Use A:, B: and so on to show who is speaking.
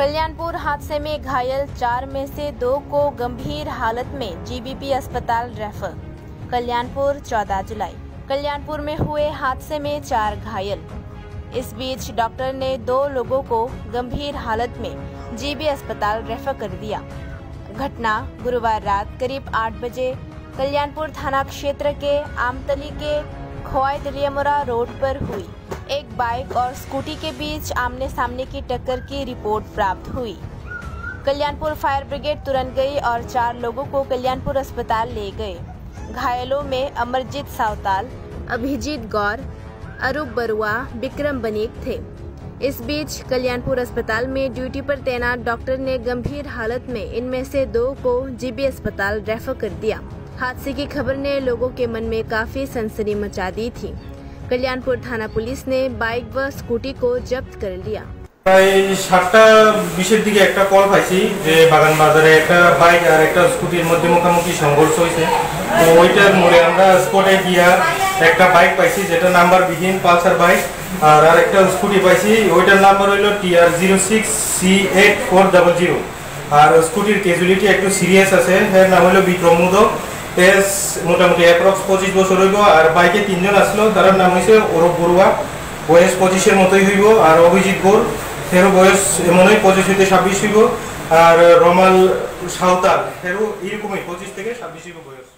A: कल्याणपुर हादसे में घायल चार में से दो को गंभीर हालत में जीबीपी अस्पताल रेफर। कल्याणपुर 14 जुलाई। कल्याणपुर में हुए हादसे में चार घायल। इस बीच डॉक्टर ने दो लोगों को गंभीर हालत में जीबी अस्पताल रेफर कर दिया। घटना गुरुवार रात करीब आठ बजे कल्याणपुर थाना क्षेत्र के आमतली के खोआई दलियामुरा रोड पर हुई। बाइक और स्कूटी के बीच आमने सामने की टक्कर की रिपोर्ट प्राप्त हुई। कल्याणपुर फायर ब्रिगेड तुरंत गई और चार लोगों को कल्याणपुर अस्पताल ले गए। घायलों में अमरजीत सावताल, अभिजीत गौर, अरूप बरुआ, विक्रम बनीक थे। इस बीच कल्याणपुर अस्पताल में ड्यूटी पर तैनात डॉक्टर ने गंभीर हालत में इनमें से दो को जीबी अस्पताल रेफर कर दिया। हादसे की खबर ने लोगों के मन में काफ़ी सनसनी मचा दी थी। कल्याणपुर थाना पुलिस ने बाइक व स्कूटी को जब्त कर लिया
B: প্রায় সাতটা বিশের দিকে একটা কল পাইছি যে বাগান বাজারে একটা বাইক আর একটা স্কুটির মধ্যে মুখোমুখি সংঘর্ষ হয়েছে তো ওইটার মোড়ে আমরা স্পটে গিয়া একটা বাইক পাইছি যেটা নাম্বার বিহীন পালসার বাইক আর আর একটা স্কুটি পাইছি ওইটার নাম্বার হইলো T R zero six C eight four double zero আর স্কুটির ক্যাজুয়ালিটি একটু সিরিয়াস আছে এর নাম হলো বিক্রম মুদক এজ মোটামুটি অ্যাপ্রক্স পঁচিশ বছর হইব, আর বাইকে তিনজন আসলো তার নাম হয়েছে অরূপ বড়ুয়া। বয়স পঁচিশের মতোই হইব, আর অভিজিৎ গোর, হেরো বয়স এমনই, পঁচিশ হইতে ছাব্বিশ হইব, আর রমাল সাঁওতাল, হেরো এরকমই, পঁচিশ থেকে ছাব্বিশ হইব বয়স।